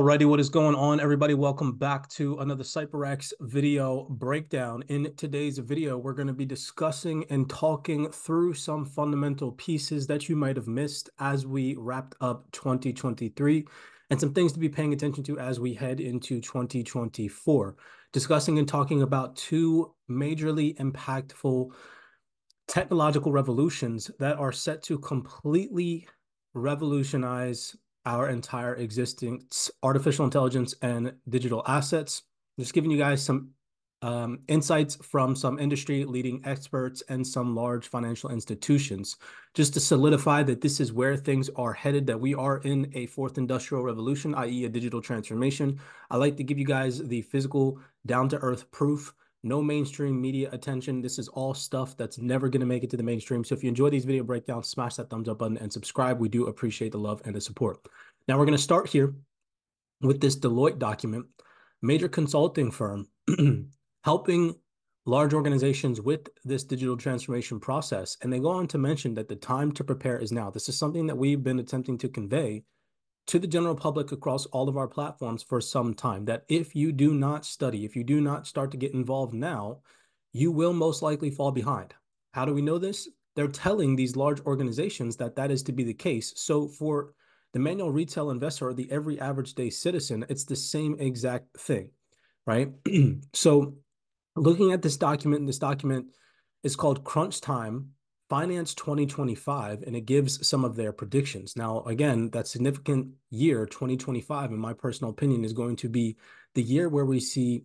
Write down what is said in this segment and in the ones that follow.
Alrighty, what is going on, everybody? Welcome back to another CYPRX video breakdown. In today's video, we're going to be discussing and talking through some fundamental pieces that you might have missed as we wrapped up 2023 and some things to be paying attention to as we head into 2024. Discussing and talking about two majorly impactful technological revolutions that are set to completely revolutionize our entire existing artificial intelligence and digital assets. Just giving you guys some um, insights from some industry leading experts and some large financial institutions, just to solidify that this is where things are headed, that we are in a fourth industrial revolution, i.e., a digital transformation. I like to give you guys the physical, down to earth proof no mainstream media attention. This is all stuff that's never going to make it to the mainstream. So if you enjoy these video breakdowns, smash that thumbs up button and subscribe. We do appreciate the love and the support. Now we're going to start here with this Deloitte document, major consulting firm helping large organizations with this digital transformation process. And they go on to mention that the time to prepare is now. This is something that we've been attempting to convey to the general public across all of our platforms for some time that if you do not study, if you do not start to get involved now, you will most likely fall behind. How do we know this? They're telling these large organizations that that is to be the case. So for the manual retail investor or the every average day citizen, it's the same exact thing, right? so looking at this document, this document is called Crunch Time Finance 2025, and it gives some of their predictions. Now, again, that significant year, 2025, in my personal opinion, is going to be the year where we see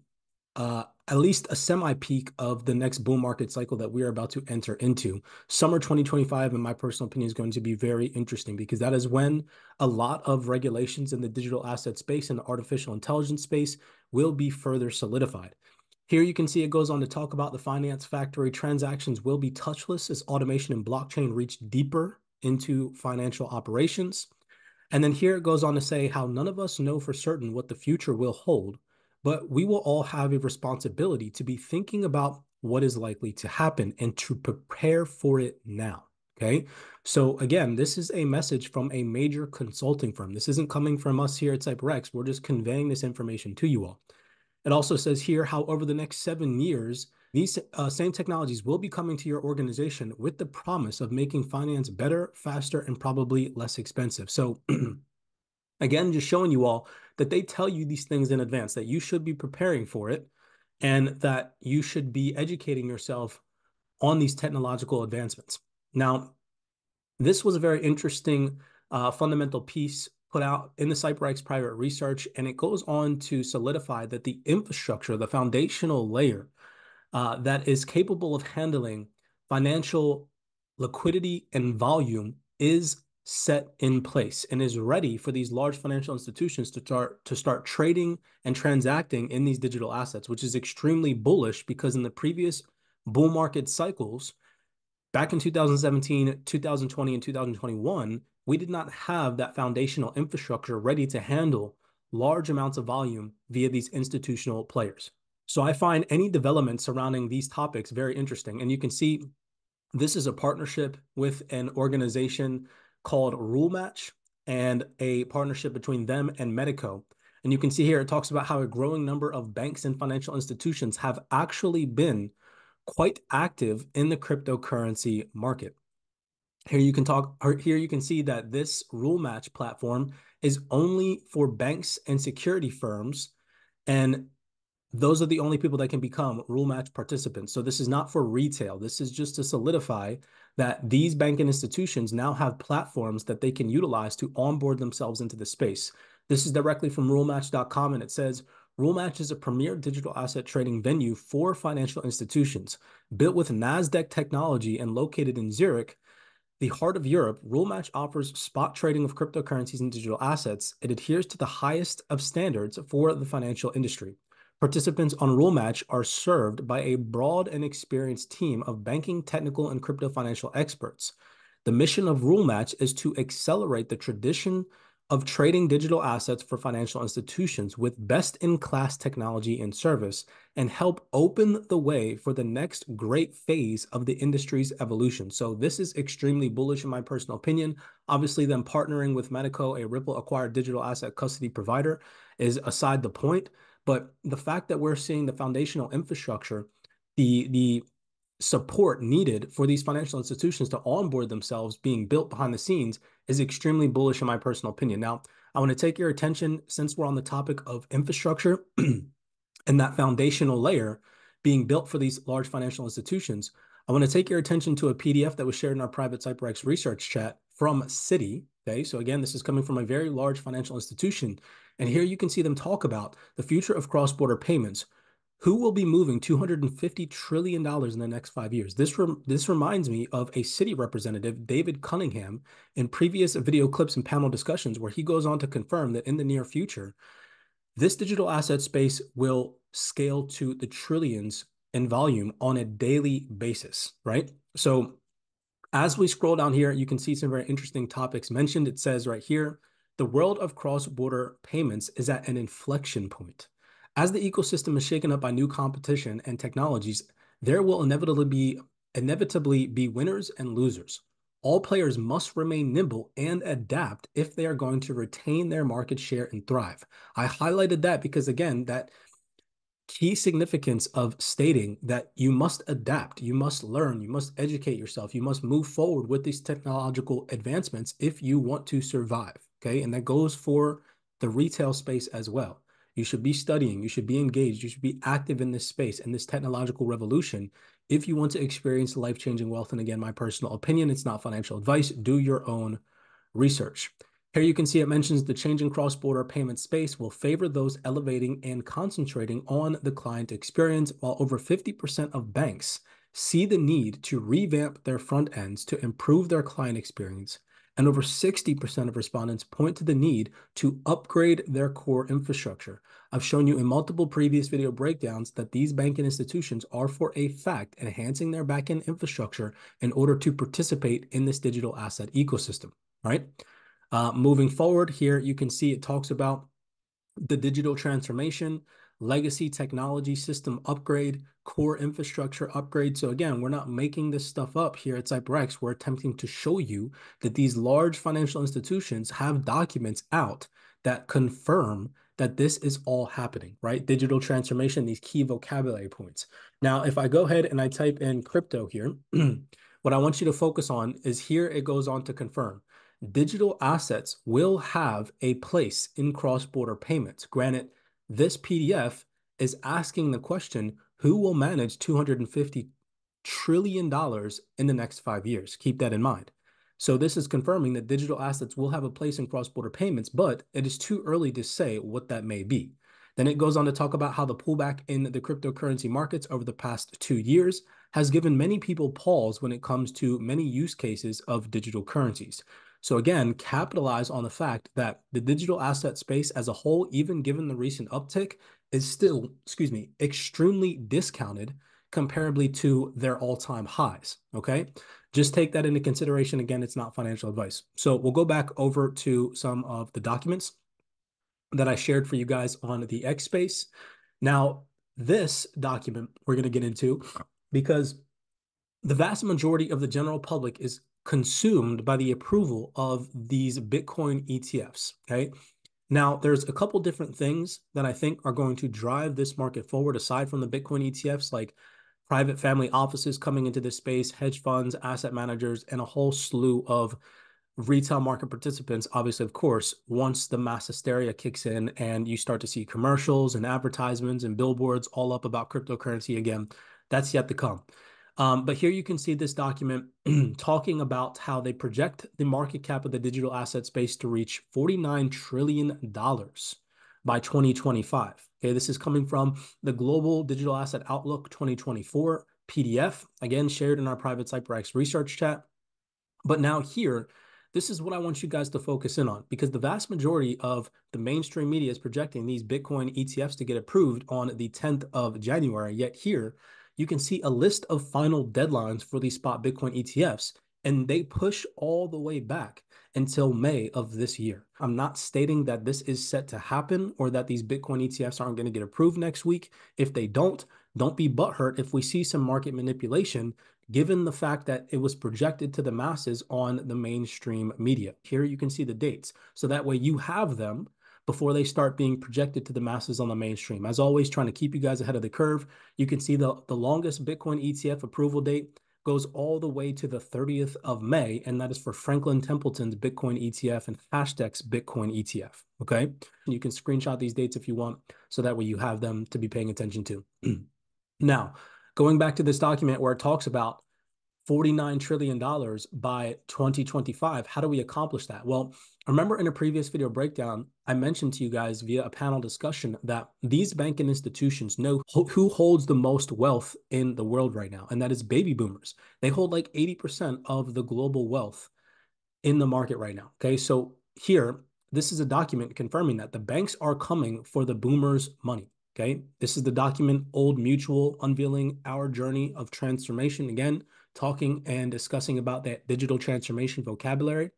uh, at least a semi peak of the next bull market cycle that we are about to enter into. Summer 2025, in my personal opinion, is going to be very interesting because that is when a lot of regulations in the digital asset space and artificial intelligence space will be further solidified. Here you can see it goes on to talk about the finance factory transactions will be touchless as automation and blockchain reach deeper into financial operations. And then here it goes on to say how none of us know for certain what the future will hold, but we will all have a responsibility to be thinking about what is likely to happen and to prepare for it now. Okay. So again, this is a message from a major consulting firm. This isn't coming from us here at CYPRX. We're just conveying this information to you all. It also says here how over the next seven years, these uh, same technologies will be coming to your organization with the promise of making finance better, faster, and probably less expensive. So again, just showing you all that they tell you these things in advance, that you should be preparing for it and that you should be educating yourself on these technological advancements. Now, this was a very interesting uh, fundamental piece put out in the CYPRX private research, and it goes on to solidify that the infrastructure, the foundational layer uh, that is capable of handling financial liquidity and volume is set in place and is ready for these large financial institutions to start to start trading and transacting in these digital assets, which is extremely bullish because in the previous bull market cycles, back in 2017, 2020, and 2021, we did not have that foundational infrastructure ready to handle large amounts of volume via these institutional players. So I find any development surrounding these topics very interesting. And you can see this is a partnership with an organization called RuleMatch and a partnership between them and Metaco. And you can see here it talks about how a growing number of banks and financial institutions have actually been quite active in the cryptocurrency market. Here you can talk, here you can see that this RuleMatch platform is only for banks and security firms. And those are the only people that can become RuleMatch participants. So this is not for retail. This is just to solidify that these banking institutions now have platforms that they can utilize to onboard themselves into the space. This is directly from rulematch.com and it says RuleMatch is a premier digital asset trading venue for financial institutions. Built with NASDAQ technology and located in Zurich, the heart of Europe, RuleMatch offers spot trading of cryptocurrencies and digital assets. It adheres to the highest of standards for the financial industry. Participants on RuleMatch are served by a broad and experienced team of banking, technical, and crypto financial experts. The mission of RuleMatch is to accelerate the tradition of trading digital assets for financial institutions with best in class technology and service and help open the way for the next great phase of the industry's evolution. So, this is extremely bullish in my personal opinion. Obviously, them partnering with Metaco, a Ripple acquired digital asset custody provider, is aside the point. But the fact that we're seeing the foundational infrastructure, the, the support needed for these financial institutions to onboard themselves being built behind the scenes is extremely bullish in my personal opinion. Now, I want to take your attention since we're on the topic of infrastructure and that foundational layer being built for these large financial institutions. I want to take your attention to a PDF that was shared in our private CYPRX research chat from Citi. Okay, so again, this is coming from a very large financial institution. And here you can see them talk about the future of cross border payments, who will be moving $250 trillion in the next five years? This, rem this reminds me of a Citi representative, David Cunningham, in previous video clips and panel discussions, where he goes on to confirm that in the near future, this digital asset space will scale to the trillions in volume on a daily basis, right? So as we scroll down here, you can see some very interesting topics mentioned. It says right here, the world of cross-border payments is at an inflection point. As the ecosystem is shaken up by new competition and technologies, there will inevitably be inevitably be winners and losers. All players must remain nimble and adapt if they are going to retain their market share and thrive. I highlighted that because again, that key significance of stating that you must adapt, you must learn, you must educate yourself, you must move forward with these technological advancements if you want to survive. Okay. And that goes for the retail space as well. You should be studying, you should be engaged, you should be active in this space and this technological revolution if you want to experience life changing wealth. And again, my personal opinion, it's not financial advice. Do your own research. Here you can see it mentions the changing cross-border payment space will favor those elevating and concentrating on the client experience, while over 50% of banks see the need to revamp their front ends to improve their client experience and over 60% of respondents point to the need to upgrade their core infrastructure. I've shown you in multiple previous video breakdowns that these banking institutions are for a fact enhancing their backend infrastructure in order to participate in this digital asset ecosystem, right? Uh, moving forward here, you can see it talks about the digital transformation, legacy technology system upgrade, core infrastructure upgrade. So again, we're not making this stuff up here at CYPRX. We're attempting to show you that these large financial institutions have documents out that confirm that this is all happening, right? Digital transformation, these key vocabulary points. Now, if I go ahead and I type in crypto here, what I want you to focus on is here it goes on to confirm digital assets will have a place in cross-border payments. Granted, this PDF is asking the question, who will manage $250 trillion in the next five years? Keep that in mind. So this is confirming that digital assets will have a place in cross-border payments, but it is too early to say what that may be. Then it goes on to talk about how the pullback in the cryptocurrency markets over the past two years has given many people pause when it comes to many use cases of digital currencies. So again, capitalize on the fact that the digital asset space as a whole, even given the recent uptick, is still, excuse me, extremely discounted comparably to their all-time highs, okay? Just take that into consideration. Again, it's not financial advice. So we'll go back over to some of the documents that I shared for you guys on the X space. Now, this document we're going to get into because the vast majority of the general public is consumed by the approval of these Bitcoin ETFs. Okay. Now, there's a couple different things that I think are going to drive this market forward aside from the Bitcoin ETFs, like private family offices coming into this space, hedge funds, asset managers, and a whole slew of retail market participants. Obviously, of course, once the mass hysteria kicks in and you start to see commercials and advertisements and billboards all up about cryptocurrency again, that's yet to come. Um, but here you can see this document talking about how they project the market cap of the digital asset space to reach $49 trillion by 2025. Okay, this is coming from the Global Digital Asset Outlook 2024 PDF, again, shared in our private CYPRX research chat. But now here, this is what I want you guys to focus in on because the vast majority of the mainstream media is projecting these Bitcoin ETFs to get approved on the 10th of January. Yet here, you can see a list of final deadlines for these spot Bitcoin ETFs, and they push all the way back until May of this year. I'm not stating that this is set to happen or that these Bitcoin ETFs aren't going to get approved next week. If they don't, don't be butthurt if we see some market manipulation, given the fact that it was projected to the masses on the mainstream media. Here you can see the dates. So that way you have them before they start being projected to the masses on the mainstream. As always, trying to keep you guys ahead of the curve. You can see the, the longest Bitcoin ETF approval date goes all the way to the 30th of May, and that is for Franklin Templeton's Bitcoin ETF and Hashdex Bitcoin ETF. Okay. And you can screenshot these dates if you want, so that way you have them to be paying attention to. now, going back to this document where it talks about $49 trillion by 2025. How do we accomplish that? Well, remember in a previous video breakdown, I mentioned to you guys via a panel discussion that these banking institutions know who holds the most wealth in the world right now, and that is baby boomers. They hold like 80% of the global wealth in the market right now. Okay, so here, this is a document confirming that the banks are coming for the boomers' money. Okay, this is the document Old Mutual unveiling our journey of transformation. Again, talking and discussing about that digital transformation vocabulary.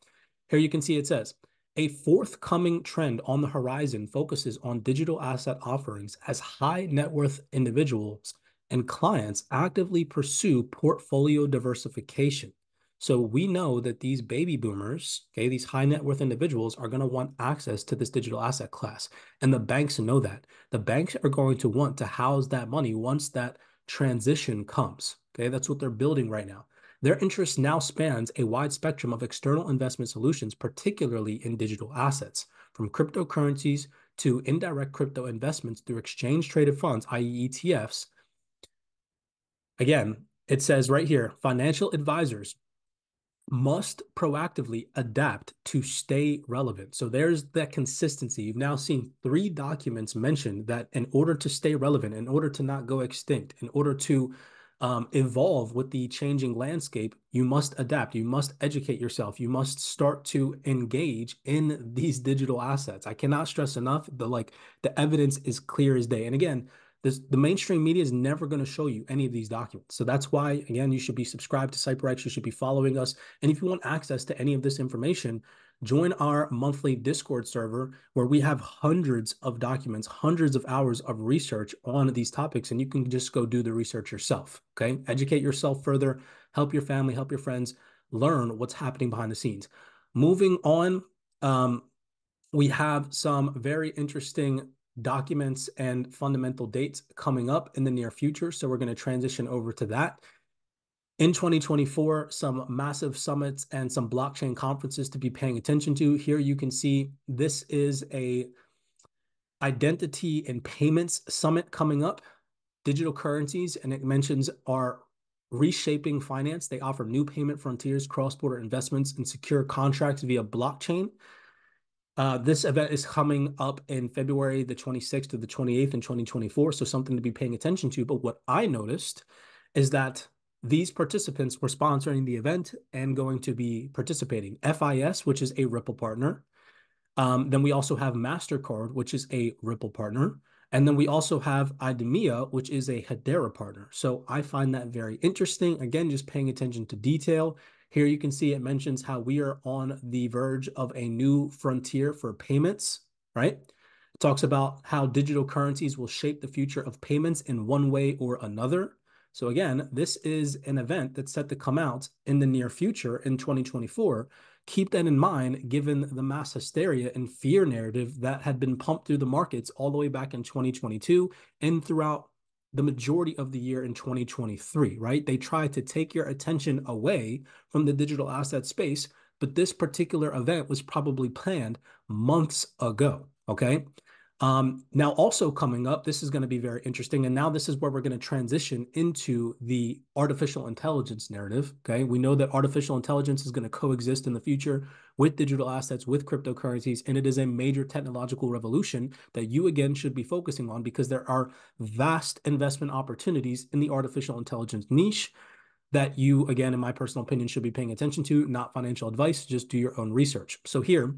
Here you can see it says, a forthcoming trend on the horizon focuses on digital asset offerings as high net worth individuals and clients actively pursue portfolio diversification. So we know that these baby boomers, okay, these high net worth individuals are going to want access to this digital asset class. And the banks know that. The banks are going to want to house that money once that transition comes. Okay, that's what they're building right now. Their interest now spans a wide spectrum of external investment solutions, particularly in digital assets, from cryptocurrencies to indirect crypto investments through exchange traded funds, i.e., ETFs. Again, it says right here financial advisors must proactively adapt to stay relevant. So there's that consistency. You've now seen three documents mentioned that in order to stay relevant, in order to not go extinct, in order to um, evolve with the changing landscape, you must adapt. You must educate yourself. You must start to engage in these digital assets. I cannot stress enough the like the evidence is clear as day. And again, this, the mainstream media is never going to show you any of these documents. So that's why, again, you should be subscribed to CYPRX. You should be following us. And if you want access to any of this information, join our monthly Discord server where we have hundreds of documents, hundreds of hours of research on these topics, and you can just go do the research yourself. Okay. Educate yourself further, help your family, help your friends learn what's happening behind the scenes. Moving on, um, we have some very interesting documents and fundamental dates coming up in the near future. So we're going to transition over to that. In 2024, some massive summits and some blockchain conferences to be paying attention to. Here you can see this is a identity and payments summit coming up, digital currencies, and it mentions are reshaping finance. They offer new payment frontiers, cross-border investments, and secure contracts via blockchain. Uh, this event is coming up in February the 26th to the 28th in 2024, so something to be paying attention to. But what I noticed is that these participants were sponsoring the event and going to be participating. FIS, which is a Ripple partner. Um, then we also have MasterCard, which is a Ripple partner. And then we also have IDEMIA, which is a Hedera partner. So I find that very interesting. Again, just paying attention to detail. Here you can see it mentions how we are on the verge of a new frontier for payments, right? It talks about how digital currencies will shape the future of payments in one way or another. So again, this is an event that's set to come out in the near future in 2024. Keep that in mind, given the mass hysteria and fear narrative that had been pumped through the markets all the way back in 2022 and throughout the majority of the year in 2023, right? They tried to take your attention away from the digital asset space, but this particular event was probably planned months ago, okay? Um, now, also coming up, this is going to be very interesting. And now this is where we're going to transition into the artificial intelligence narrative. Okay. We know that artificial intelligence is going to coexist in the future with digital assets, with cryptocurrencies. And it is a major technological revolution that you, again, should be focusing on because there are vast investment opportunities in the artificial intelligence niche that you, again, in my personal opinion, should be paying attention to, not financial advice. Just do your own research. So here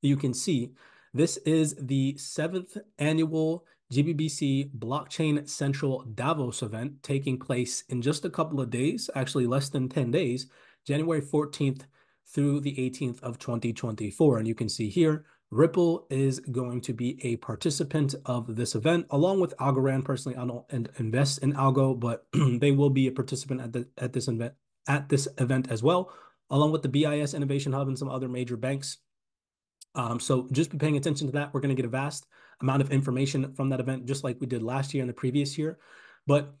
you can see this is the seventh annual GBBC Blockchain Central Davos event taking place in just a couple of days, actually less than 10 days, January 14th through the 18th of 2024. And you can see here, Ripple is going to be a participant of this event, along with Algorand. Personally, I don't invest in Algo, but they will be a participant at the at this event at this event as well, along with the BIS Innovation Hub and some other major banks. Um, so just be paying attention to that. We're going to get a vast amount of information from that event, just like we did last year and the previous year. But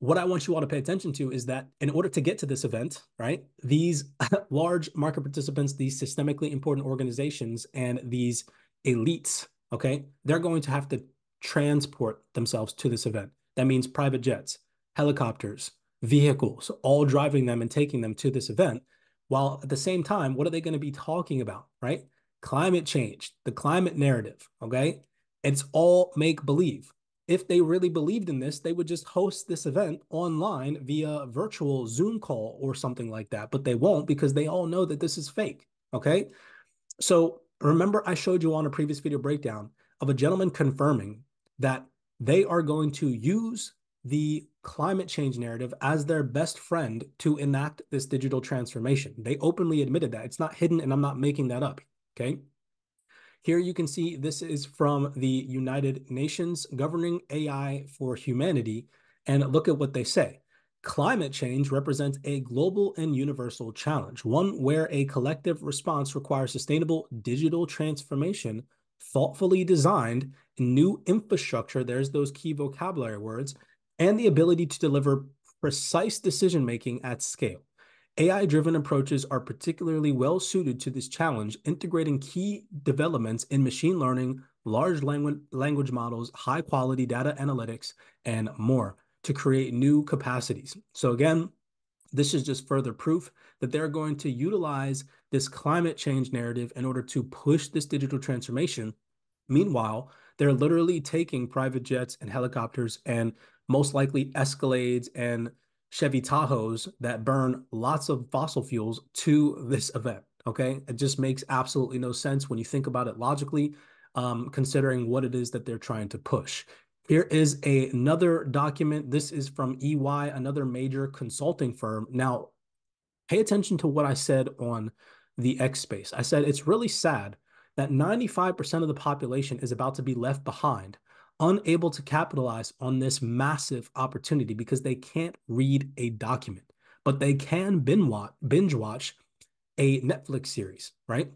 what I want you all to pay attention to is that in order to get to this event, right, these large market participants, these systemically important organizations, and these elites, okay, they're going to have to transport themselves to this event. That means private jets, helicopters, vehicles, all driving them and taking them to this event. While at the same time, what are they going to be talking about, right? Climate change, the climate narrative, okay? It's all make believe if they really believed in this, they would just host this event online via virtual Zoom call or something like that. But they won't because they all know that this is fake. Okay. So remember, I showed you on a previous video breakdown of a gentleman confirming that they are going to use the climate change narrative as their best friend to enact this digital transformation. They openly admitted that. It's not hidden, and I'm not making that up. Okay. Here you can see this is from the United Nations Governing AI for Humanity. And look at what they say. Climate change represents a global and universal challenge, one where a collective response requires sustainable digital transformation, thoughtfully designed, new infrastructure, there's those key vocabulary words, and the ability to deliver precise decision making at scale. AI driven approaches are particularly well suited to this challenge, integrating key developments in machine learning, large language, language models, high quality data analytics, and more to create new capacities. So, again, this is just further proof that they're going to utilize this climate change narrative in order to push this digital transformation. Meanwhile, they're literally taking private jets and helicopters and most likely Escalades and Chevy Tahoes that burn lots of fossil fuels to this event. Okay. It just makes absolutely no sense when you think about it logically, um, considering what it is that they're trying to push. Here is a, another document. This is from EY, another major consulting firm. Now, pay attention to what I said on the X space. I said it's really sad that 95% of the population is about to be left behind unable to capitalize on this massive opportunity because they can't read a document, but they can binge watch, a Netflix series, right?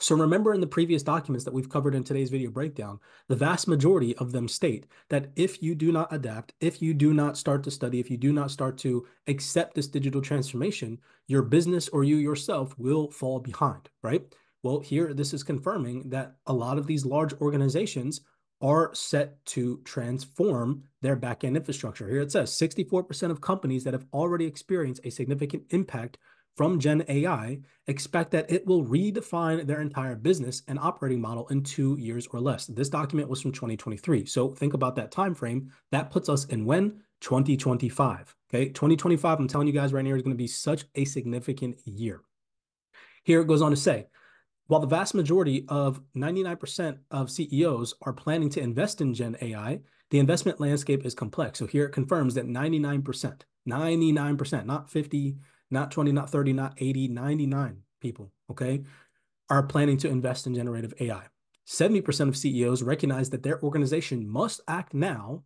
So remember in the previous documents that we've covered in today's video breakdown, the vast majority of them state that if you do not adapt, if you do not start to study, if you do not start to accept this digital transformation, your business or you yourself will fall behind, right? Well, here this is confirming that a lot of these large organizations are set to transform their backend infrastructure. Here it says 64% of companies that have already experienced a significant impact from Gen AI expect that it will redefine their entire business and operating model in two years or less. This document was from 2023. So think about that time frame. That puts us in when? 2025. Okay, 2025, I'm telling you guys right now, is going to be such a significant year. Here it goes on to say while the vast majority of 99% of CEOs are planning to invest in Gen AI, the investment landscape is complex. So here it confirms that 99%, 99%, not 50, not 20, not 30, not 80, 99 people, okay, are planning to invest in generative AI. 70% of CEOs recognize that their organization must act now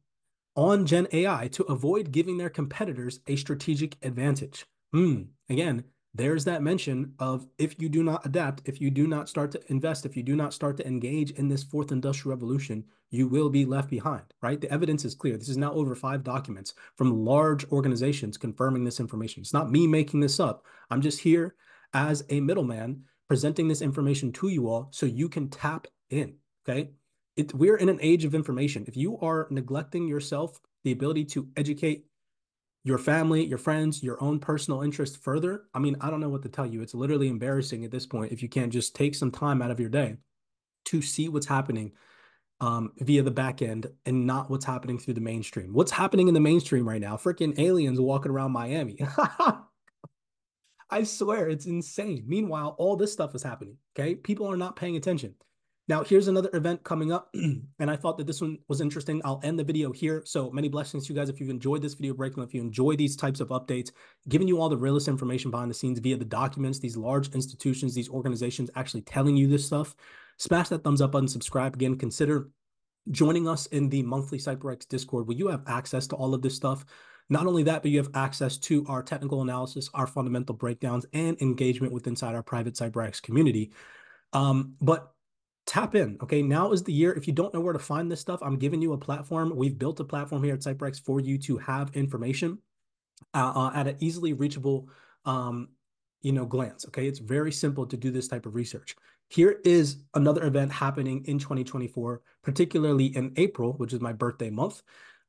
on Gen AI to avoid giving their competitors a strategic advantage. Hmm. Again, there's that mention of if you do not adapt, if you do not start to invest, if you do not start to engage in this fourth industrial revolution, you will be left behind, right? The evidence is clear. This is now over five documents from large organizations confirming this information. It's not me making this up. I'm just here as a middleman presenting this information to you all so you can tap in, okay? It, we're in an age of information. If you are neglecting yourself, the ability to educate your family, your friends, your own personal interest further, I mean, I don't know what to tell you. It's literally embarrassing at this point if you can't just take some time out of your day to see what's happening um, via the back end and not what's happening through the mainstream. What's happening in the mainstream right now? Freaking aliens walking around Miami. I swear it's insane. Meanwhile, all this stuff is happening. Okay. People are not paying attention. Now, here's another event coming up, and I thought that this one was interesting. I'll end the video here. So many blessings to you guys. If you've enjoyed this video breakdown, if you enjoy these types of updates, giving you all the realest information behind the scenes via the documents, these large institutions, these organizations actually telling you this stuff, smash that thumbs up button, subscribe again, consider joining us in the monthly CYPRX Discord where you have access to all of this stuff. Not only that, but you have access to our technical analysis, our fundamental breakdowns, and engagement with inside our private CYPRX community. Um, but tap in. Okay. Now is the year. If you don't know where to find this stuff, I'm giving you a platform. We've built a platform here at CYPRX for you to have information uh, uh, at an easily reachable, um, you know, glance. Okay. It's very simple to do this type of research. Here is another event happening in 2024, particularly in April, which is my birthday month.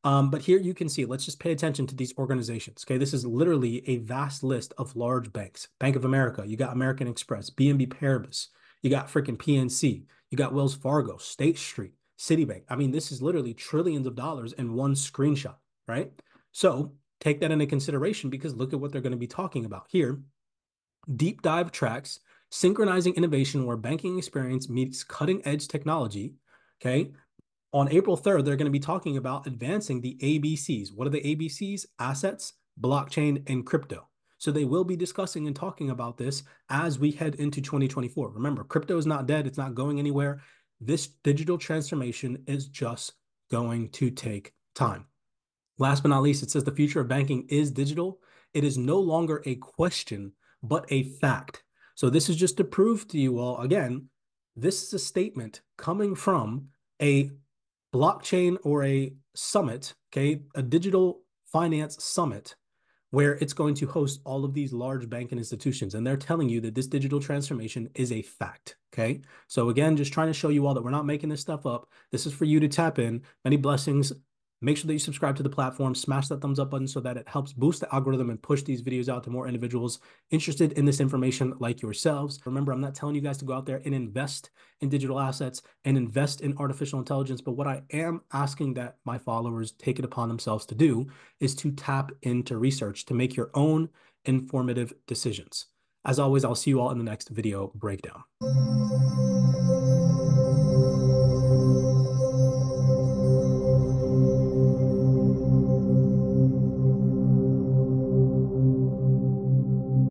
Um, but here you can see, let's just pay attention to these organizations. Okay, this is literally a vast list of large banks. Bank of America, you got American Express, BNP Paribas, you got freaking PNC, you got Wells Fargo, State Street, Citibank. I mean, this is literally trillions of dollars in one screenshot, right? So take that into consideration because look at what they're going to be talking about here. Deep dive tracks synchronizing innovation where banking experience meets cutting edge technology. Okay. On April 3rd, they're going to be talking about advancing the ABCs. What are the ABCs? Assets, blockchain, and crypto. So they will be discussing and talking about this as we head into 2024. Remember, crypto is not dead, it's not going anywhere. This digital transformation is just going to take time. Last but not least, it says the future of banking is digital. It is no longer a question, but a fact. So this is just to prove to you all again, this is a statement coming from a blockchain or a summit, okay, a digital finance summit where it's going to host all of these large banking institutions. And they're telling you that this digital transformation is a fact. Okay. So, again, just trying to show you all that we're not making this stuff up. This is for you to tap in. Many blessings. Make sure that you subscribe to the platform, smash that thumbs up button so that it helps boost the algorithm and push these videos out to more individuals interested in this information like yourselves. Remember, I'm not telling you guys to go out there and invest in digital assets and invest in artificial intelligence, but what I am asking that my followers take it upon themselves to do is to tap into research to make your own informative decisions. As always, I'll see you all in the next video breakdown.